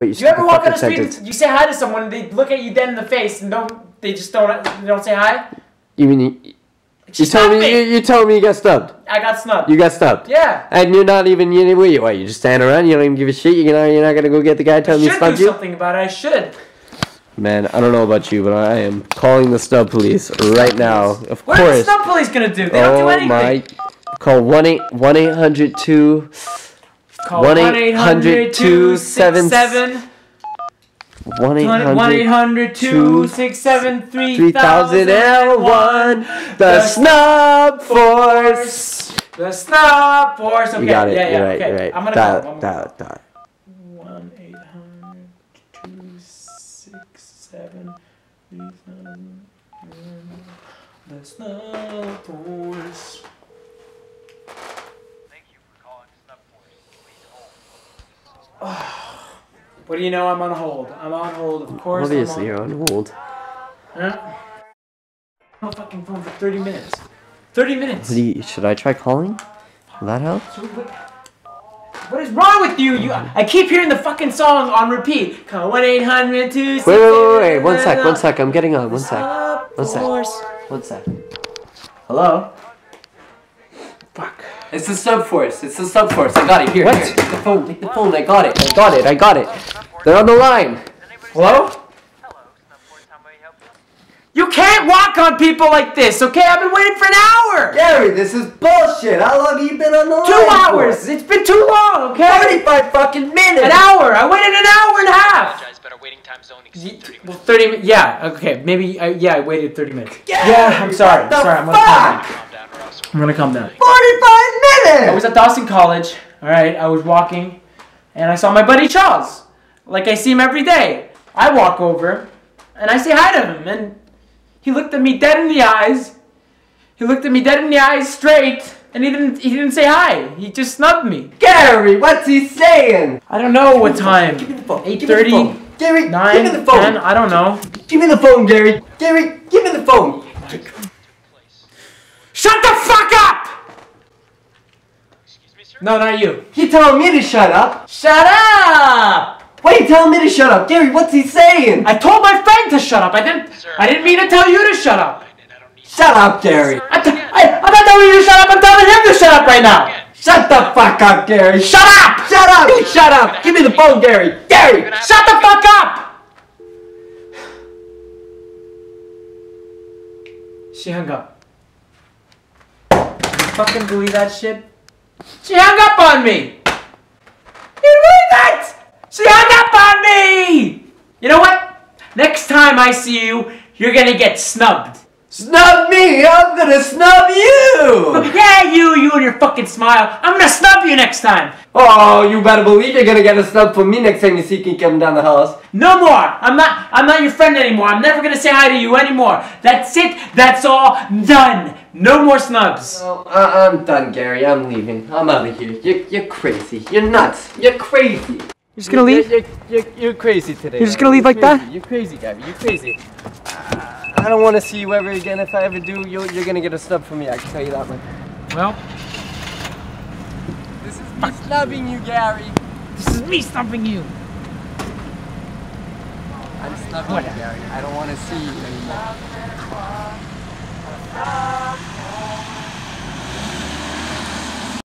Wait, Do you ever walk on the street sentence. and you say hi to someone and they look at you dead in the face and don't they just don't they don't say hi? You mean you, you told stopped me, you, you told me you got stubbed. I got snubbed. You got stubbed. yeah. And you're not even you what you what you just stand around, you don't even give a shit, you're not you're not gonna go get the guy telling you should do something about it. I should. Man, I don't know about you, but I am calling the stub police right now. Of course. What are the snub police gonna do? They don't do Oh anything. my call one eight one eight hundred two Call 1-800-267 one eight One hundred 800 267 three thousand and one the snub force. The snub force. Okay, You got it. yeah, yeah, you're right. okay. You're right. I'm gonna dial, call. Dial, dial. call. 1 800 267 3000 The snub force. Thank you for calling Snub Force. Please hold. What do you know? I'm on hold. I'm on hold, of course. Obviously, I'm you're on, on hold. Huh? I'm on fucking phone for 30 minutes. 30 minutes. You, should I try calling? Will that help? So what, what is wrong with you? You, I keep hearing the fucking song on repeat. Call one eight hundred two. Wait, wait, wait, wait, one sec, one sec. I'm getting on. One sec. One sec. One sec. Hello. Fuck. It's the snub force. It's the snub force. I got it. Here. What? Here. Take the phone. Take the phone. I got it. I got it. I got it. They're on the line. Hello? Hello, How may I help you? You can't walk on people like this, okay? I've been waiting for an hour. Gary, this is bullshit. How long have you been on the line? Two for? hours. It's been too long, okay? Thirty-five fucking minutes. An hour. I waited an hour and a half. But our waiting time zone Ye- exceeds 30 Well, 30 minutes. Yeah, okay. Maybe, I, yeah, I waited 30 minutes. Gary, yeah, I'm sorry. what the sorry, I'm gonna calm down. fuck? Calm down or else. I'm gonna come down. Forty-five minutes. I was at Dawson College. All right, I was walking, and I saw my buddy Charles. Like I see him every day. I walk over, and I say hi to him, and he looked at me dead in the eyes. He looked at me dead in the eyes, straight, and he didn't. He didn't say hi. He just snubbed me. Gary, what's he saying? I don't know what time. Give me the phone. Eight Give me the thirty, phone. Gary, nine, give me the phone. ten. I don't know. Give me the phone, Gary. Gary, give me the phone. Oh Shut the fuck up! Excuse me, sir? No, not you. He telling me to shut up. Shut up! Why are you telling me to shut up? Gary, what's he saying? I told my friend to shut up. I didn't. Sir. I didn't mean to tell you to shut up. And I don't need Shut up, Gary. I t- I, I'm not telling you to shut up. I'm telling him to shut up right now. Shut the fuck up, Gary. Shut up! Shut up. You shut up. Give me the phone, Gary. Gary. Shut the fuck up! She hung up. Fucking believe that shit? She hung up on me! You believe that? She hung up on me! You know what? Next time I see you, you're gonna get snubbed. Snub me. I'm gonna snub you. Yeah, you, you and your fucking smile. I'm gonna snub you next time. Oh, you better believe you're gonna get a snub from me next time you see me coming down the house. No more. I'm not. I'm not your friend anymore. I'm never gonna say hi to you anymore. That's it. That's all done. No more snubs. Oh, I- I'm done, Gary. I'm leaving. I'm out of here. You're, you're crazy. You're nuts. You're crazy. You're just gonna leave? You're, you're, you're crazy today. You're just gonna leave You're like that? You're crazy, Gabby. You're crazy. I don't want to see you ever again. If I ever do, you're, you're gonna get a snub from me. I can tell you that much. Well, This is me snubbing you, Gary. this is me stumping you. I'm snubbing you, Gary. I don't want to see you anymore.